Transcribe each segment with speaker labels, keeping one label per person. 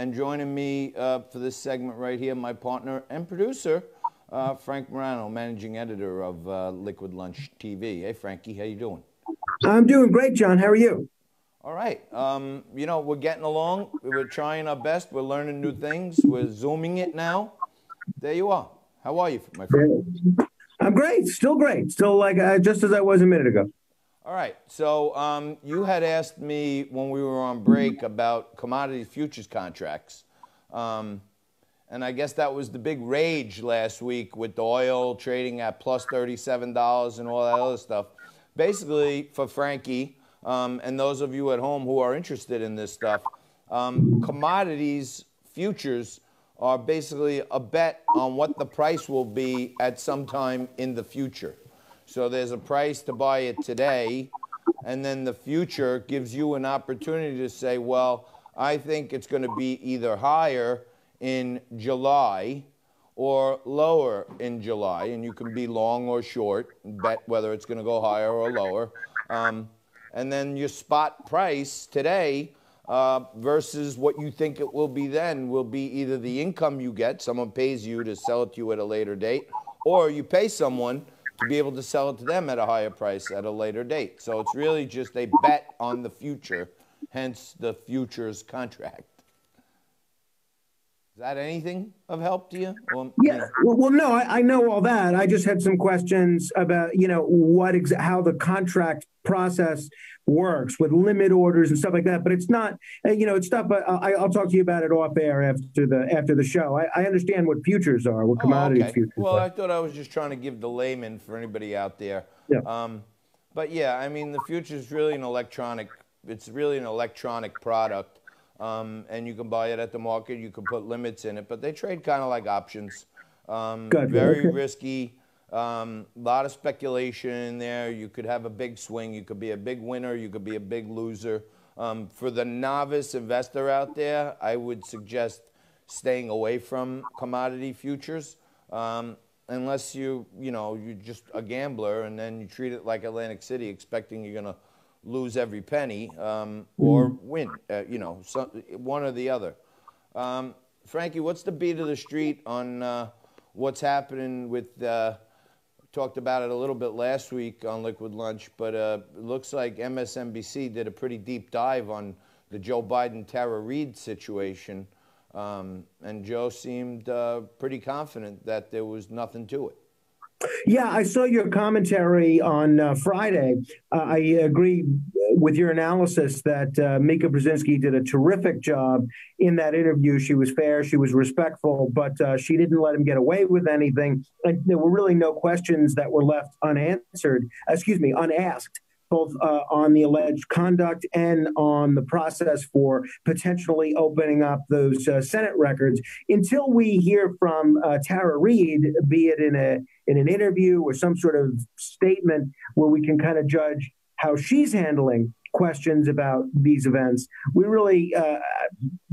Speaker 1: and joining me uh, for this segment right here, my partner and producer, uh, Frank Morano, managing editor of uh, Liquid Lunch TV. Hey, Frankie, how you doing?
Speaker 2: I'm doing great, John. How are you?
Speaker 1: All right. Um, you know, we're getting along. We're trying our best. We're learning new things. We're zooming it now. There you are. How are you, my friend?
Speaker 2: I'm great. Still great. Still like uh, just as I was a minute ago.
Speaker 1: All right. So um, you had asked me when we were on break about commodity futures contracts. Um, and I guess that was the big rage last week with the oil trading at plus $37 and all that other stuff. Basically, for Frankie um, and those of you at home who are interested in this stuff, um, commodities futures are basically a bet on what the price will be at some time in the future. So there's a price to buy it today, and then the future gives you an opportunity to say, well, I think it's going to be either higher in July or lower in July, and you can be long or short, and bet whether it's going to go higher or lower. Um, and then your spot price today uh, versus what you think it will be then will be either the income you get, someone pays you to sell it to you at a later date, or you pay someone to be able to sell it to them at a higher price at a later date. So it's really just a bet on the future, hence the futures contract. Is that anything of help to you?
Speaker 2: Well, yeah. Well, no, I, I, know all that. I just had some questions about, you know, what ex- how the contract process works with limit orders and stuff like that. But it's not, uh, you know, it's stuff. But I, will talk to you about it off air after the after the show. I, I understand what futures are, what commodity
Speaker 1: oh, okay.
Speaker 2: futures.
Speaker 1: Well,
Speaker 2: are.
Speaker 1: I thought I was just trying to give the layman for anybody out there. Yeah. Um, but yeah, I mean, the future is really an electronic. It's really an electronic product. Um, and you can buy it at the market. You can put limits in it, but they trade kind of like options. Um, very okay. risky. A um, lot of speculation in there. You could have a big swing. You could be a big winner. You could be a big loser. Um, for the novice investor out there, I would suggest staying away from commodity futures um, unless you, you know, you're just a gambler and then you treat it like Atlantic City, expecting you're going to lose every penny um, or win. Uh, you know, one or the other. Um, Frankie, what's the beat of the street on uh, what's happening with? Uh, talked about it a little bit last week on Liquid Lunch, but uh, it looks like MSNBC did a pretty deep dive on the Joe Biden Tara Reade situation, um, and Joe seemed uh, pretty confident that there was nothing to it.
Speaker 2: Yeah, I saw your commentary on uh, Friday. Uh, I agree with your analysis that uh, Mika Brzezinski did a terrific job in that interview. She was fair, she was respectful, but uh, she didn't let him get away with anything. And there were really no questions that were left unanswered, excuse me, unasked both uh, on the alleged conduct and on the process for potentially opening up those uh, Senate records. Until we hear from uh, Tara Reade, be it in a in an interview or some sort of statement where we can kind of judge how she's handling questions about these events. We really uh,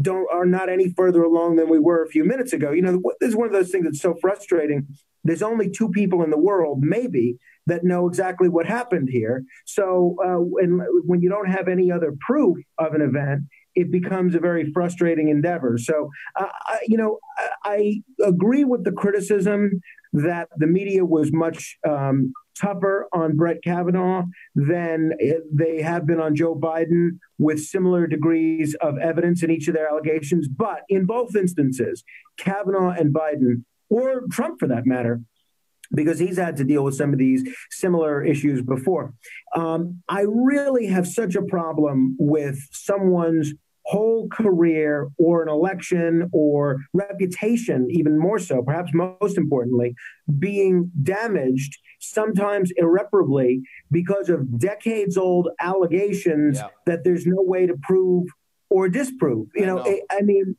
Speaker 2: don't are not any further along than we were a few minutes ago. You know, this is one of those things that's so frustrating. There's only two people in the world, maybe, that know exactly what happened here. So, uh, when, when you don't have any other proof of an event, it becomes a very frustrating endeavor. So, uh, I, you know, I, I, agree with the criticism that the media was much um, tougher on Brett Kavanaugh than they have been on Joe Biden with similar degrees of evidence in each of their allegations. But in both instances, Kavanaugh and Biden, or Trump for that matter, because he's had to deal with some of these similar issues before. Um, I really have such a problem with someone's whole career or an election or reputation, even more so, perhaps most importantly, being damaged, sometimes irreparably, because of decades old allegations yeah. that there's no way to prove or disprove. You know, know. I, I mean,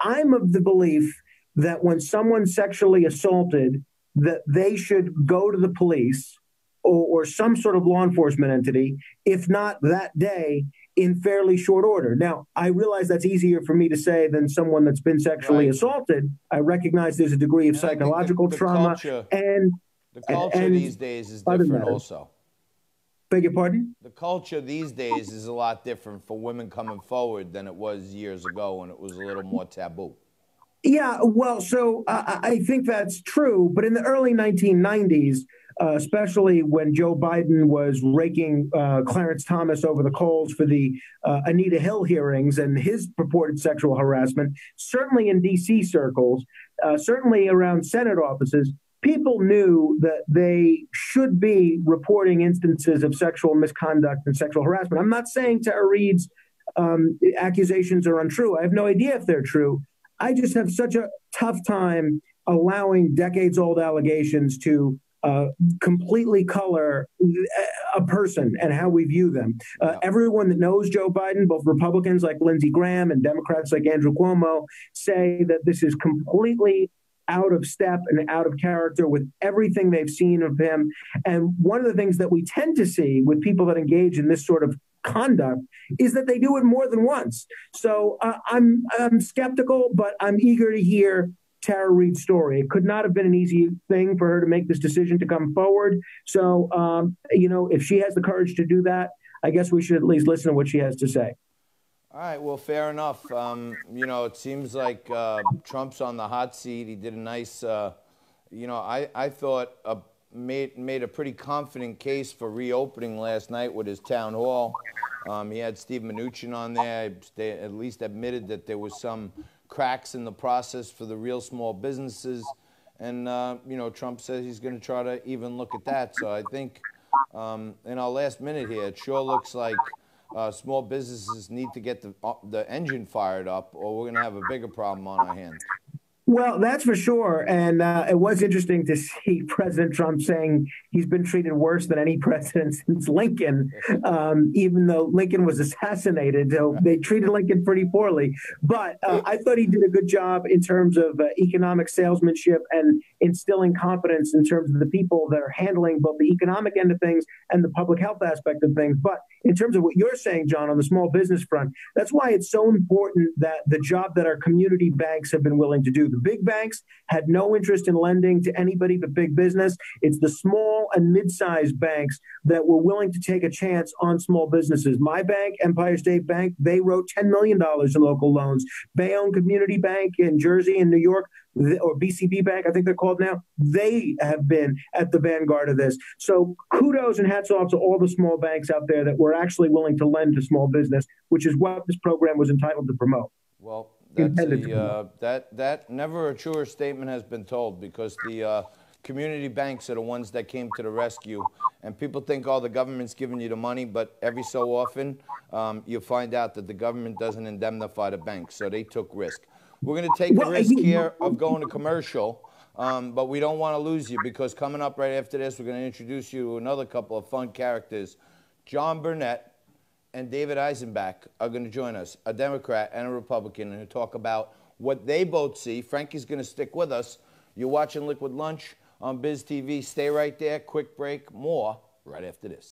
Speaker 2: I'm of the belief that when someone's sexually assaulted, that they should go to the police or, or, some sort of law enforcement entity, if not that day, in fairly short order. Now, I realize that's easier for me to say than someone that's been sexually right. assaulted. I recognize there's a degree of and psychological the, the trauma
Speaker 1: culture,
Speaker 2: and
Speaker 1: the culture and, these days is different also.
Speaker 2: Beg your pardon?
Speaker 1: The culture these days is a lot different for women coming forward than it was years ago when it was a little more taboo.
Speaker 2: Yeah, well, so uh, I think that's true. But in the early 1990s, uh, especially when Joe Biden was raking uh, Clarence Thomas over the coals for the uh, Anita Hill hearings and his purported sexual harassment, certainly in D.C. circles, uh, certainly around Senate offices, people knew that they should be reporting instances of sexual misconduct and sexual harassment. I'm not saying Tara Reade's um, accusations are untrue. I have no idea if they're true. I just have such a tough time allowing decades old allegations to uh, completely color a person and how we view them. Uh, yeah. Everyone that knows Joe Biden, both Republicans like Lindsey Graham and Democrats like Andrew Cuomo, say that this is completely out of step and out of character with everything they've seen of him. And one of the things that we tend to see with people that engage in this sort of conduct is that they do it more than once. So uh, I'm I'm skeptical, but I'm eager to hear Tara Reade's story. It could not have been an easy thing for her to make this decision to come forward. So um, you know, if she has the courage to do that, I guess we should at least listen to what she has to say.
Speaker 1: All right, well, fair enough. Um, you know, it seems like uh, Trump's on the hot seat. He did a nice, uh, you know, I, I thought a, made, made a pretty confident case for reopening last night with his town hall. Um, he had Steve Mnuchin on there. They at least admitted that there was some cracks in the process for the real small businesses. And, uh, you know, Trump says he's going to try to even look at that. So I think um, in our last minute here, it sure looks like – uh, small businesses need to get the, uh, the engine fired up, or we're going to have a bigger problem on our hands.
Speaker 2: Well, that's for sure. And uh, it was interesting to see President Trump saying he's been treated worse than any president since Lincoln, um, even though Lincoln was assassinated. So they treated Lincoln pretty poorly. But uh, I thought he did a good job in terms of uh, economic salesmanship and instilling confidence in terms of the people that are handling both the economic end of things and the public health aspect of things. But in terms of what you're saying, John, on the small business front, that's why it's so important that the job that our community banks have been willing to do. The big banks had no interest in lending to anybody but big business. It's the small and mid-sized banks that were willing to take a chance on small businesses. My bank, Empire State Bank, they wrote $10 million in local loans. Bayonne Community Bank in Jersey and New York, or BCB Bank, I think they're called now, they have been at the vanguard of this. So kudos and hats off to all the small banks out there that were actually willing to lend to small business, which is what this program was entitled to promote.
Speaker 1: Well, a, uh, that that never a truer statement has been told because the uh, community banks are the ones that came to the rescue. And people think, oh, the government's giving you the money, but every so often um, you find out that the government doesn't indemnify the banks, so they took risk. We're going to take well, the risk here of going to commercial. Um, but we don't want to lose you because coming up right after this, we're going to introduce you to another couple of fun characters. John Burnett and David Eisenbach are going to join us, a Democrat and a Republican, and talk about what they both see. Frankie's going to stick with us. You're watching Liquid Lunch on Biz TV. Stay right there. Quick break. More right after this.